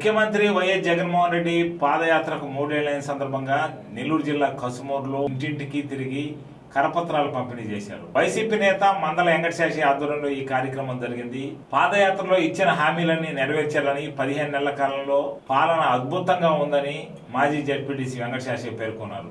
ముఖ్యమంత్రి వైఎస్ జగన్మోహన్ రెడ్డి పాదయాత్రకు మూడేళ్ళైన సందర్భంగా నెల్లూరు జిల్లా కసుమూరులో ఇంటింటికి తిరిగి కరపత్రాలు పంపిణీ చేశారు. వైసీపీ నేత మందల వెంకటశేషి ఆధ్వర్యంలో ఈ కార్యక్రమం జరిగింది. పాదయాత్రలో ఇచ్చిన హామీలన్నీ నెరవేర్చారని పదిహేను నెలల కాలంలో పాలన అద్భుతంగా ఉందని మాజీ జడ్పీటీసీ వెంకటశేషి పేర్కొన్నారు.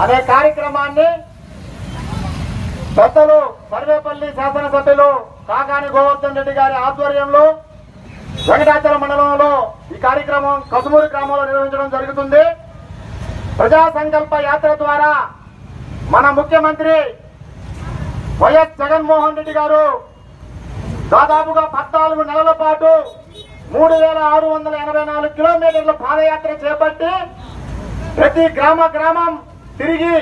అనే కార్యక్రమాన్ని పెద్దలు సర్వేపల్లి శాసనసభ్యులు కాకాని గోవర్ధన్ రెడ్డి గారి ఆధ్వర్యంలో వెంకటాచల మండలంలో ఈ కార్యక్రమం కసుమూరి గ్రామంలో నిర్వహించడం జరుగుతుంది. ప్రజా సంకల్ప యాత్ర ద్వారా మన ముఖ్యమంత్రి వైఎస్ జగన్మోహన్ రెడ్డి గారు దాదాపుగా పద్నాలుగు నెలల పాటు మూడు వేల ఆరు వందల ఎనభై నాలుగు కిలోమీటర్ల పాదయాత్ర చేపట్టి ప్రతి గ్రామ గ్రామం తిరిగి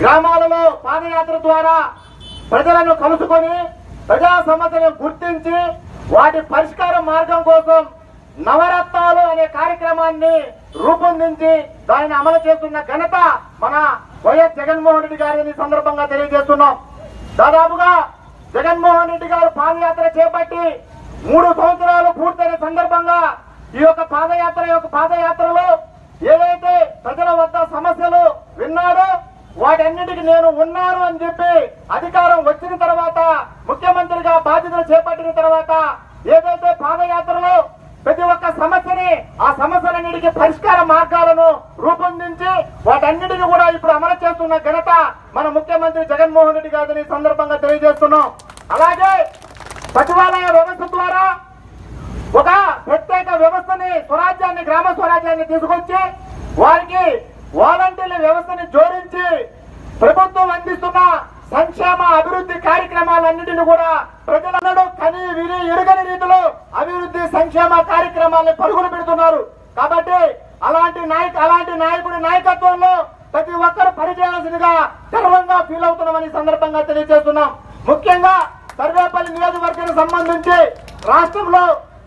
గ్రామాలలో పాదయాత్ర ద్వారా ప్రజలను కలుసుకొని ప్రజా సమస్యలను గుర్తించి వాటి పరిష్కార మార్గం కోసం నవరత్నాలు అనే కార్యక్రమాన్ని రూపొందించి దానిని అమలు చేస్తున్న ఘనత మన వైఎస్ జగన్మోహన్ రెడ్డి గారిని సందర్భంగా తెలియజేస్తున్నాం. దాదాపుగా జగన్మోహన్ రెడ్డి గారు పాదయాత్ర చేపట్టి మూడు సంవత్సరాలు పూర్తయిన సందర్భంగా ఈ యొక్క పాదయాత్ర యొక్క పాదయాత్రలో ఏదైతే ప్రజల వద్ద సమస్యలు విన్నాడు వాటన్నిటికి నేను ఉన్నాను అని చెప్పి అధికారం వచ్చిన తర్వాత ముఖ్యమంత్రిగా బాధ్యతలు చేపట్టిన తర్వాత ఏదైతే పాదయాత్రలో ప్రతి ఒక్క సమస్యని ఆ సమస్యలన్నిటికీ పరిష్కార మార్గాలను రూపొందించి వాటన్నిటిని కూడా ఇప్పుడు అమలు చేస్తున్న ఘనత మన ముఖ్యమంత్రి జగన్మోహన్ రెడ్డి గారిని సందర్భంగా తెలియజేస్తున్నాం. అలాగే సచివాలయ వ్యవస్థ ద్వారా ఒక ప్రత్యేక వ్యవస్థని స్వరాజ్యాన్ని గ్రామ స్వరాజ్యాన్ని తీసుకొచ్చి వారికి వాలంటీర్ల వ్యవస్థని జోడించి ప్రభుత్వం అందిస్తున్న సంక్షేమ అభివృద్ధి కార్యక్రమాలన్నింటినీ కూడా ప్రజలందరూ కని విని ఎరుగని రీతిలో అభివృద్ధి సంక్షేమ కార్యక్రమాలను పరుగులు పెడుతున్నారు. కాబట్టి అలాంటి నాయక అలాంటి నాయకుడి నాయకత్వంలో ప్రతి ఒక్కరు పనిచేయాల్సిందిగా గర్వంగా ఫీల్ అవుతున్నామని సందర్భంగా తెలియజేస్తున్నాం. ముఖ్యంగా సర్వేపల్లి నియోజకవర్గానికి సంబంధించి రాష్ట్రంలో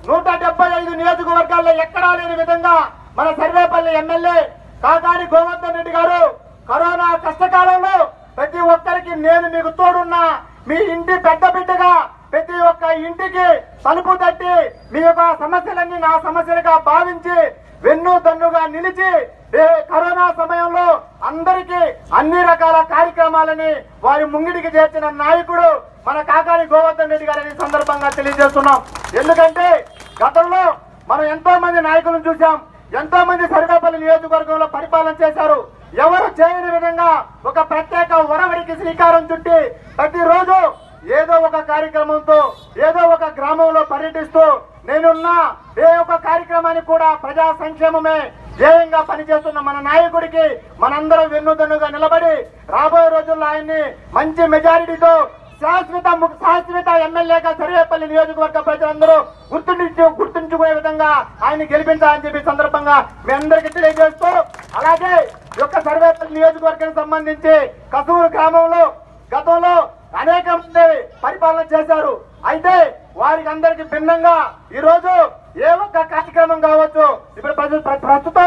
నూట డెబ్బై ఐదు నియోజకవర్గాల్లో ఎక్కడా లేని విధంగా మన సర్వేపల్లి ఎమ్మెల్యే కాకాని గోవర్ధన్ రెడ్డి గారు కరోనా కష్టకాలంలో ప్రతి ఒక్కరికి నేను మీకు తోడున్నా. మీ ఇంటి పెద్ద బిడ్డగా ప్రతి ఒక్క ఇంటికి తలుపు తట్టి మీ యొక్క సమస్యలన్నీ నా సమస్యలుగా భావించి వెన్ను దన్నుగా నిలిచి కరోనా సమయంలో అందరికీ అన్ని రకాల కార్యక్రమాలని వారి ముంగిడికి చేర్చిన నాయకుడు మన కాకాని గోవర్ధన్ రెడ్డి గారిని ఈ సందర్భంగా తెలియజేస్తున్నాం. ఎందుకంటే గతంలో మనం ఎంతో మంది నాయకులను చూసాం ఎంతో మంది సరివేపల్లి నియోజకవర్గంలో పరిపాలన చేశారు. ఎవరు చేయని విధంగా ఒక ప్రత్యేక ఒరవడికి శ్రీకారం చుట్టి ప్రతిరోజు ఏదో ఒక కార్యక్రమంతో ఏదో ఒక గ్రామంలో పర్యటిస్తూ నేనున్నా ఏ ఒక్క కార్యక్రమానికి కూడా ప్రజా సంక్షేమమే ధ్యేయంగా పనిచేస్తున్న మన నాయకుడికి మనందరం వెన్నుదన్నుగా నిలబడి రాబోయే రోజుల్లో ఆయన్ని మంచి మెజారిటీతో శాశ్వత శాశ్వత ఎమ్మెల్యేగా సర్వేపల్లి నియోజకవర్గ ప్రజలందరూ గుర్తుంచు గుర్తుంచుకునే విధంగా ఆయన గెలిపించాలని చెప్పి సందర్భంగా మీ అందరికీ తెలియజేస్తూ అలాగే యొక్క సర్వేపల్లి నియోజకవర్గానికి సంబంధించి కసూరు గ్రామంలో గతంలో అనేక మంది పరిపాలన చేశారు. అయితే వారికి అందరికి భిన్నంగా ఈ రోజు ఏ ఒక్క కార్యక్రమం కావచ్చు. ఇప్పుడు ప్రజలు ప్రస్తుతం